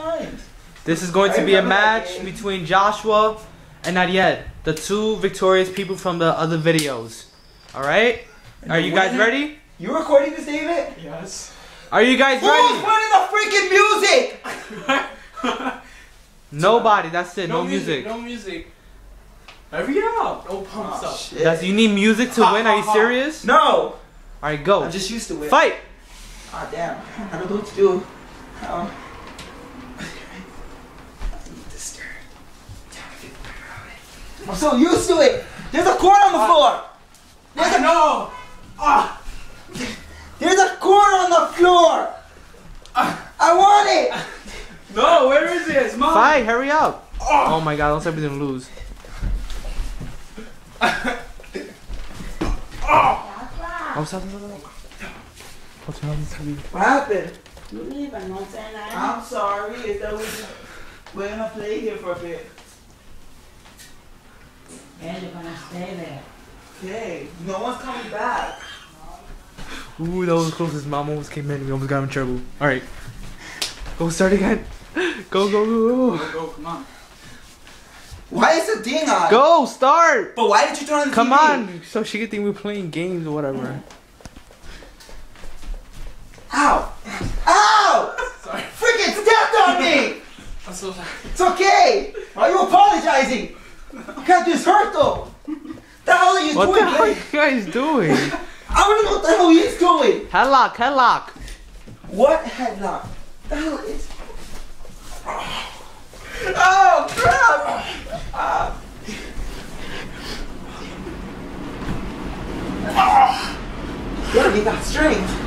times. This is going to be a match between Joshua and Ariel, the two victorious people from the other videos. All right? Are you guys ready? You recording this, David? Yes. Are you guys Who's ready? putting the freaking music? Nobody. That's it. No, music. No music. Hurry up. No pumps Oh, up. shit. That's, you need music to win. Are you serious? No. All right, go. I'm just used to it. Fight. Ah, damn. I don't know what to do. Um, I'm so used to it. There's a corn on the ah. floor. There's a, No. Ah. there's a corn on the floor. I want it. No. Where is it? It's mine. Fight. Hurry up. Ah. Oh my God! Don't tell me they're gonna lose. Ah. Oh, stop, stop, stop, stop. Turn on the TV. What happened? You leave and don't say. I'm sorry. Is that we just we're gonna play here for a bit? Yeah, you're gonna stay there. Okay. No one's coming back. Ooh, that was close. His mom almost came in. We almost got him in trouble. All right, go start again. Go, go, go, Go, go. go, Come on. Why is the ding on? go. Go, start. But why did you turn on the Come TV? on, so she could think we're playing games or whatever. Ow! Ow! Sorry. Freaking stepped on me! I'm so sorry. It's okay! Why are you apologizing? You can't just hurt though! The hell are you What doing, the hell are you guys doing? I don't know what the hell he's doing! Headlock, headlock. What headlock? The hell is. Oh crap! Ah. Yeah, he got strength.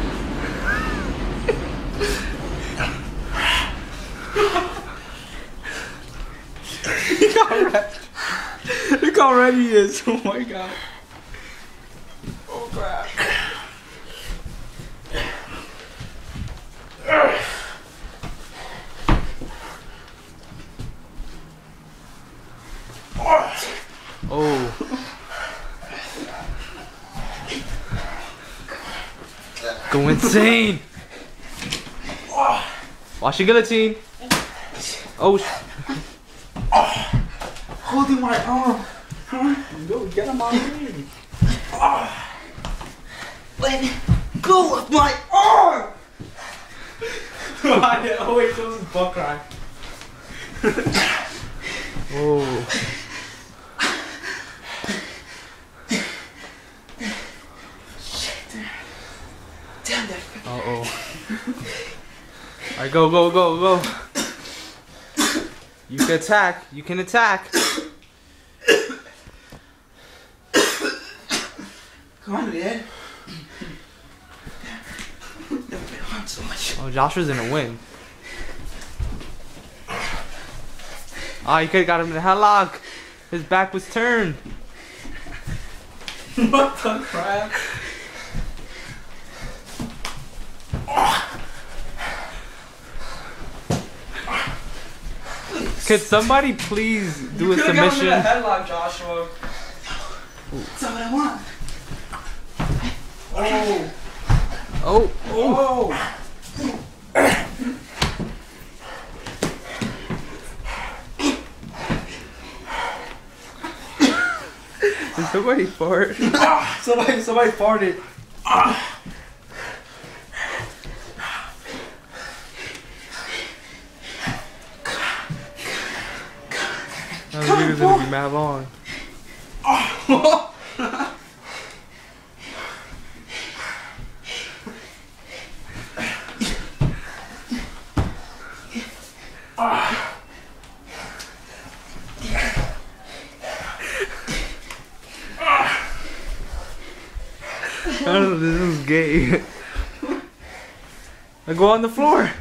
Look how ready he is. Oh my god. Oh crap. Oh. Go insane. Watch your guillotine. Oh, Holding my arm. Go get him already. Let go of my arm! oh wait, that was his butt crack. oh. Damn that. Uh oh. Alright, go, go, go, go. You can attack. You can attack. Come on, Dad. Never been harmed so much. Oh, Joshua's gonna win. Ah, you could've got him in the headlock. His back was turned. what the crap? Could somebody please do a Could've got him in submission? the headlock, Joshua. That's not what I want. Oh. Oh, Oh. did somebody fart? Somebody, somebody farted. That video's gonna be mad long. I don't this is gay. Now go on the floor.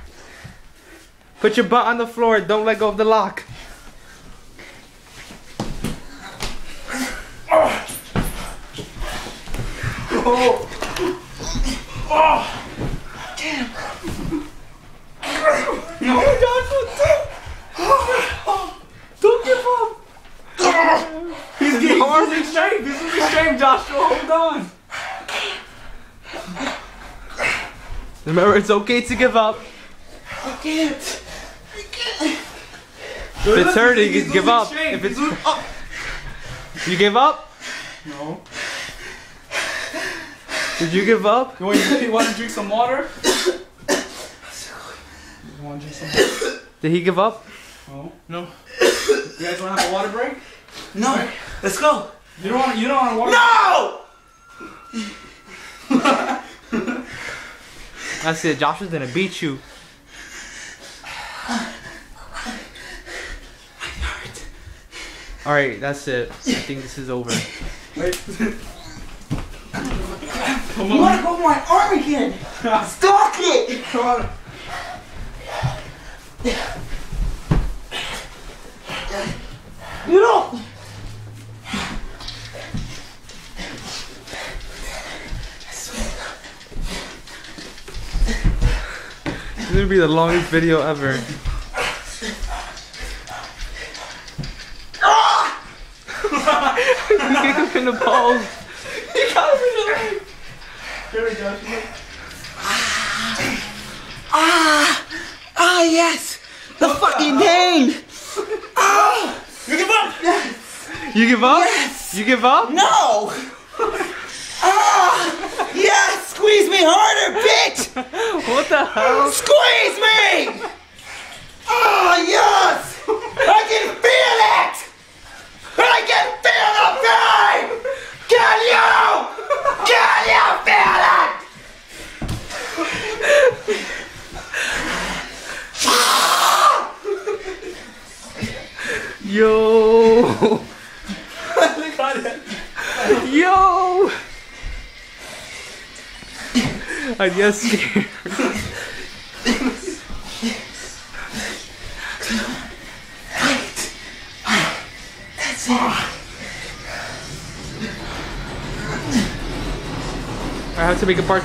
Put your butt on the floor. Don't let go of the lock. Oh. Oh. Damn. No, Joshua, don't. Don't give up. He's getting losing strength. He's Joshua. Hold on. Remember, it's okay to give up. I can't. I can't. If it's hurting, you give up. If it's you give up? No. Did you give up? You want, you want to drink some water? You want to drink some Did he give up? No. No. You guys want to have a water break? No. Let's go. You don't want. You don't want a water. No! That's it. Josh is gonna beat you. All right, that's it. I think this is over. Wait. Come You wanna go for my arm again? Stop it! Come on. You don't. Gonna be the longest video ever. In the balls. Here we go. Ah, yes! The fucking pain! You give up. Yes. You give up? Yes! You give up? No! Ah! Yes! Squeeze me harder, bitch! What the hell? Squeeze me! Ah, yes! I can feel it! I can feel the pain! Can you? Can you feel it? Yo! I get. That's it. I have to make a part